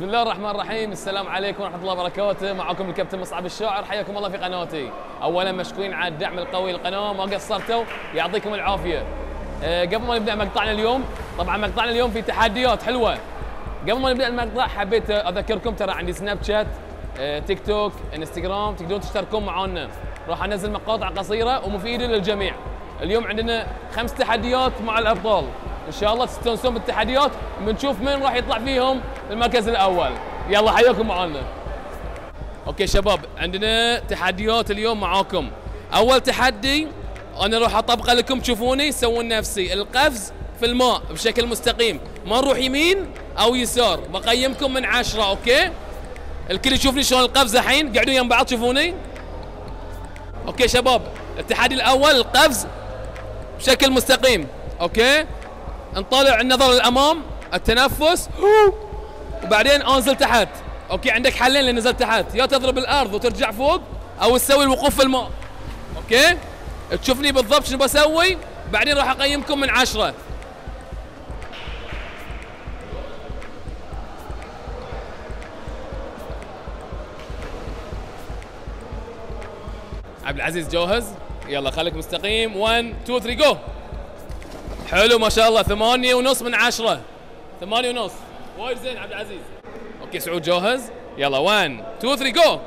بسم الله الرحمن الرحيم. السلام عليكم ورحمة الله وبركاته. معكم الكابتن مصعب الشاعر. حياكم الله في قناتي. اولا مشكورين على الدعم القوي للقناة. ما قصرتوا؟ يعطيكم العافية. أه قبل ما نبدأ مقطعنا اليوم طبعا مقطعنا اليوم في تحديات حلوة. قبل ما نبدأ المقطع حبيت أذكركم ترى عندي سناب شات أه تيك توك انستغرام تقدرون تشتركون معنا راح أنزل مقاطع قصيرة ومفيدة للجميع. اليوم عندنا خمس تحديات مع الأبطال. إن شاء الله تستانسون بالتحديات بنشوف من راح يطلع فيهم المركز الأول. يلا حياكم معنا okay شباب عندنا تحديات اليوم معاكم. أول تحدي أنا راح أطبقه لكم تشوفوني سوون نفسي. القفز في الماء بشكل مستقيم ما نروح يمين أو يسار. بقيمكم من عشرة okay؟ الكل يشوفني شلون القفز الحين؟ قعدوا يم بعض تشوفوني okay شباب التحدي الأول القفز بشكل مستقيم okay؟ نطالع النظر للأمام التنفس وبعدين انزل تحت. okay عندك حلين اللي نزلت تحت. يا تضرب الأرض وترجع فوق أو تسوي الوقوف في الماء. okay؟ تشوفني بالضبط شنو بسوي؟ بعدين راح أقيمكم من عشرة. عبد العزيز جاهز يلا خليك مستقيم. 1 2 3 جو حلو ما شاء الله. ثمانية ونص من عشرة. ثمانية ونص. وايد زين عبد العزيز. okay سعود جاهز. يلا 1 2 3 جو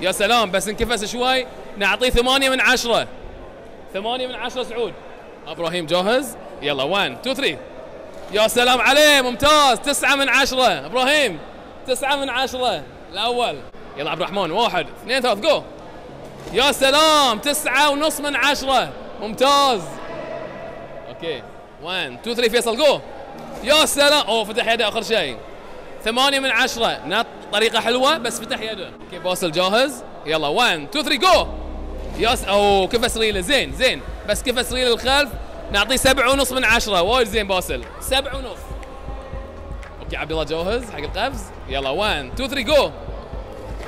يا سلام بس انكفس شوي. نعطيه ثمانية من عشرة. ثمانية من عشرة سعود. إبراهيم جاهز. يلا 1 2 3 يا سلام عليه ممتاز. تسعة من عشرة. إبراهيم تسعة من عشرة. الأول. يلا عبد الرحمن واحد اثنين ثلاث جو يا سلام تسعة ونص من عشرة. ممتاز. okay. 1 2 3 فيصل جو يا سلام. أوه فتح يده آخر شيء. ثمانية من عشرة. نط. طريقة حلوة بس فتح يده. okay باسل جاهز. يلا 1 2 3 جو يا. أوه كفس ريله زين زين. بس كفس ريله للخلف نعطيه سبعة ونص من عشرة. وايد زين باسل سبعة ونص. okay عبد الله جاهز حق القفز. يلا 1 2 3 جو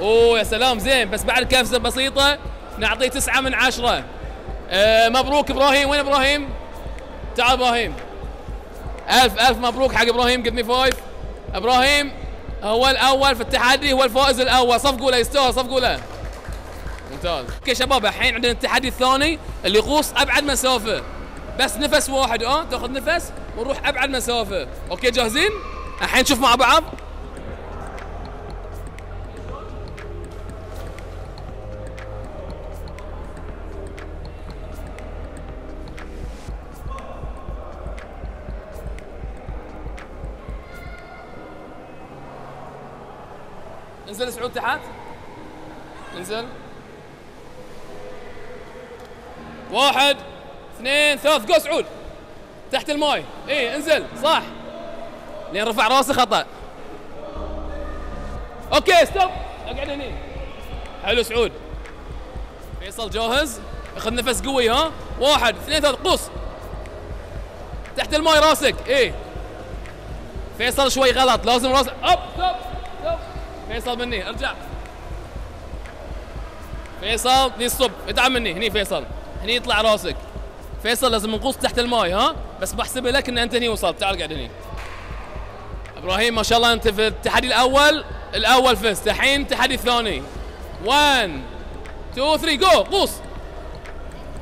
أوه يا سلام زين. بس بعد كفسة بسيطة نعطيه تسعة من عشرة. آه مبروك إبراهيم. وين إبراهيم؟ تعال إبراهيم. ألف ألف مبروك حق إبراهيم. give me five إبراهيم هو الأول في التحدي هو الفائز الأول. صفقوا له يستاهل صفقوا له ممتاز. okay شباب الحين عندنا التحدي الثاني اللي يغوص أبعد مسافه بس نفس واحد آه تاخذ نفس ونروح أبعد مسافه أوكي جاهزين؟ الحين نشوف مع بعض. انزل سعود تحت؟ انزل واحد اثنين ثلاث جو سعود تحت الماي. اي انزل. صح. لين رفع راسي خطأ. okay stop أقعد هني. حلو سعود فيصل جاهز. أخذ نفس قوي ها. واحد اثنين ثلاث غوص. تحت الماي راسك. إيه. فيصل شوي غلط لازم راسك up stop فيصل مني ارجع. فيصل هني الصب ادعم مني هني فيصل. هني يطلع راسك. فيصل لازم نقص تحت الماي ها؟ بس بحسبها لك إن أنت هني وصلت. تعال قاعد هني. إبراهيم ما شاء الله أنت في التحدي الأول. الأول فزت الحين التحدي الثاني. 1 2 3 جو قوس.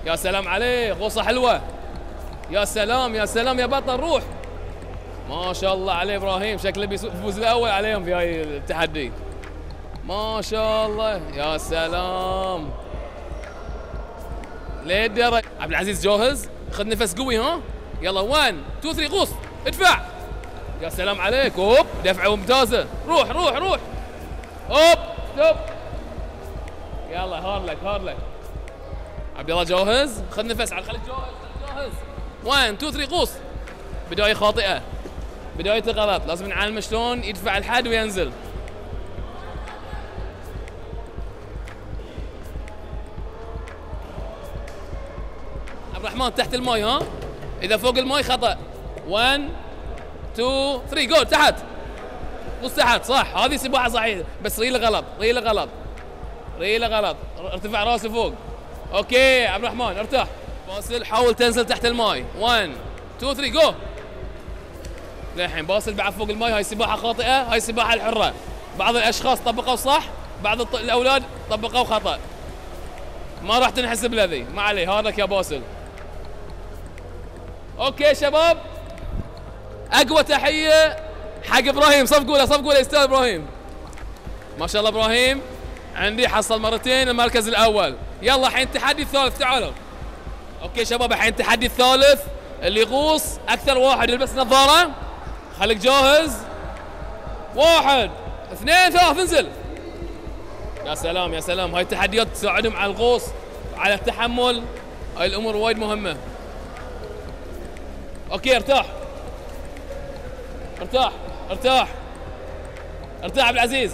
يا سلام عليه غوصه حلوة. يا سلام يا سلام يا بطل روح. ما شاء الله عليه إبراهيم شكله بيفوز الأول عليهم في هاي التحدي. ما شاء الله. يا سلام. ليه الدرجة عبد العزيز جاهز؟ خذ نفس قوي ها؟ يلا 1 2 3 غوص. ادفع. يا سلام عليك. اوب دفعه ممتازة. روح روح روح. اوب stop يلا hard luck hard luck. عبد الله جاهز؟ خذ نفس على خليك جاهز جاهز. 1 2 3 غوص. بداية خاطئة. بدايته غلط لازم نعلمه شلون يدفع الحد وينزل. عبد الرحمن تحت الماي ها؟ إذا فوق الماي خطأ. 1 2 3 جو تحت. بص تحت. صح. هذه سباحة صحيحة. بس ريله غلط ريله غلط ريله غلط ارتفع راسي فوق. okay. عبد الرحمن ارتاح. فاصل حاول تنزل تحت الماي. 1 2 3 جو للحين باسل بعد فوق الماي هاي سباحة خاطئة هاي السباحه الحرة. بعض الأشخاص طبقوا صح بعض الأولاد طبقوا خطأ. ما راح تنحسب لذي ما عليه هذا يا باسل okay شباب أقوى تحية حق إبراهيم. صفقوا له صفقوا له أستاذ إبراهيم. ما شاء الله إبراهيم. عندي حصل مرتين المركز الأول. يلا الحين التحدي الثالث تعالوا. okay شباب الحين التحدي الثالث اللي يغوص أكثر واحد يلبس نظارة. خليك جاهز. واحد اثنين ثلاث انزل. يا سلام يا سلام. هاي التحديات تساعدهم على الغوص على التحمل. هاي الأمور وايد مهمة. okay ارتاح. ارتاح ارتاح. ارتاح عبد العزيز.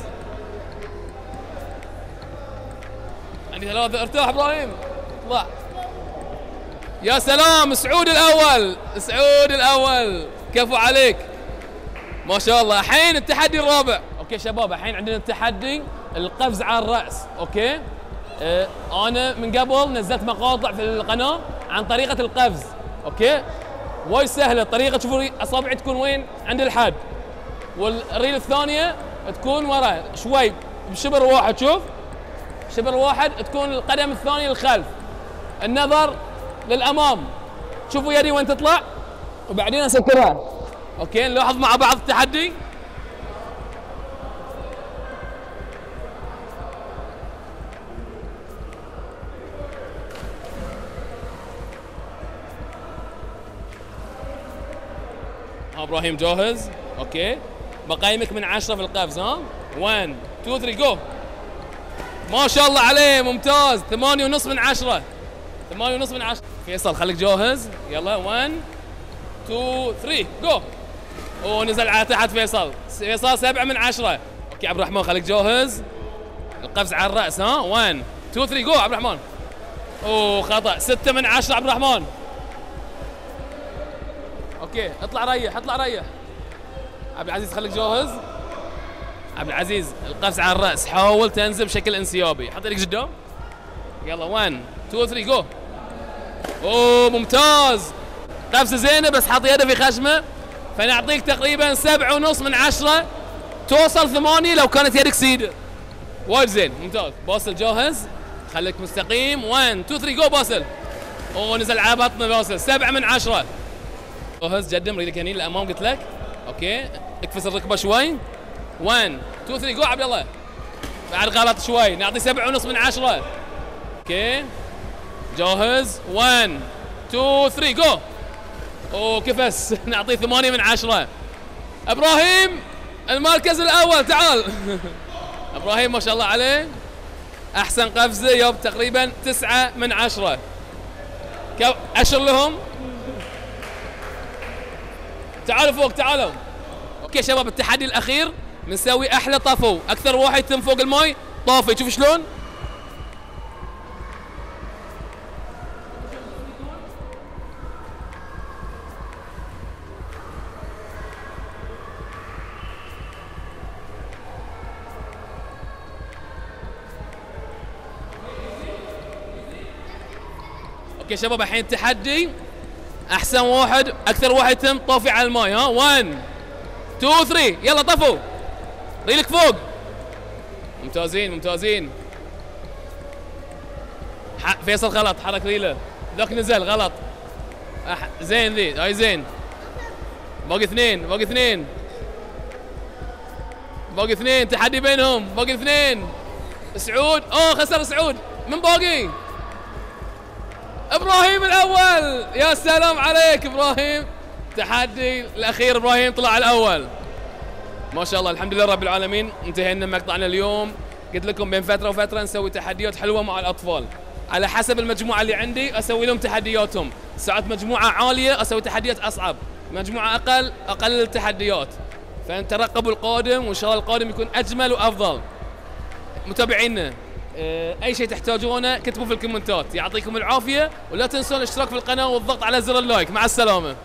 عندي ثلاثة. ارتاح إبراهيم. اطلع يا سلام سعود الأول. سعود الأول. كفو عليك. ما شاء الله. الحين التحدي الرابع. okay شباب الحين عندنا التحدي القفز على الرأس. okay؟ آه أنا من قبل نزلت مقاطع في القناة عن طريقة القفز. okay؟ وايد سهلة. الطريقة شوفوا اصابعي تكون وين؟ عند الحد. والريل الثانية تكون ورا. شوي بشبر واحد شوف. شبر واحد تكون القدم الثانية للخلف. النظر للأمام. شوفوا يدي وين تطلع. وبعدين أسكرها. okay نلاحظ مع بعض التحدي. ها إبراهيم جاهز؟ okay. بقيمك من عشرة في القفز ها؟ 1 2 3 جو ما شاء الله عليه ممتاز. ثمانية ونص من عشرة. ثمانية ونص من عشرة. فيصل خليك جاهز. يلا 1 2 3 جو اوه نزل على تحت فيصل. فيصل سبعة من عشرة. okay عبد الرحمن خليك جاهز. القفز على الرأس ها؟ 1 2 3 جو عبد الرحمن. أوه خطأ. ستة من عشرة عبد الرحمن. okay اطلع ريح اطلع ريح. عبد العزيز خليك جاهز. عبد العزيز القفز على الرأس. حاول تنزل بشكل انسيابي. حط إيدك قدام. يلا 1 2 3 جو أوه ممتاز. قفزه زينة بس حط يده في خشمه. فنعطيك تقريبا سبعة ونص من عشرة. توصل ثمانية لو كانت يدك سيدة. وايد زين ممتاز. باسل جاهز. خليك مستقيم. 1 2 3 جو باسل. أوه نزل على بطنه باسل. سبعة من عشرة. جاهز جدم رجلك هني للامام قلت لك. okay اكفس الركبة شوي. 1 2 3 جو عبد الله. بعد غلط شوي. نعطي سبعة ونص من عشرة. okay جاهز. 1 2 3 جو أوه كفس نعطيه ثمانية من عشرة. إبراهيم المركز الأول تعال. إبراهيم ما شاء الله عليه. أحسن قفزة يب تقريبا تسعة من عشرة. اشر لهم. تعالوا فوق تعالوا. okay شباب التحدي الأخير. بنسوي أحلى طفو أكثر واحد يتم فوق الماي. طافي شوف شلون؟ Okay شباب الحين التحدي أحسن واحد أكثر واحد يتم طافي على الماي ها؟ 1 2 3 يلا طفوا ريلك فوق. ممتازين ممتازين. فيصل غلط حرك ريلة. ذاك نزل غلط. أح... زين ذي هاي زين. باقي اثنين باقي اثنين. باقي اثنين تحدي بينهم. باقي اثنين. سعود اوه خسر سعود. من باقي؟ إبراهيم الأول. يا سلام عليك إبراهيم. تحدي الأخير إبراهيم طلع الأول. ما شاء الله الحمد لله رب العالمين. انتهينا مقطعنا اليوم. قلت لكم بين فترة وفترة نسوي تحديات حلوة مع الأطفال. على حسب المجموعة اللي عندي أسوي لهم تحدياتهم. ساعات مجموعة عالية أسوي تحديات أصعب. مجموعة أقل أقلل التحديات. فترقبوا القادم وإن شاء الله القادم يكون أجمل وأفضل. متابعينا. أي شيء تحتاجونه كتبوا في الكومنتات. يعطيكم العافية ولا تنسون الاشتراك في القناة والضغط على زر اللايك. مع السلامة.